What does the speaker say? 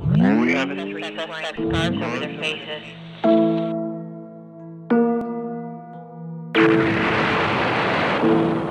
Suspect scars over their faces. Thank you.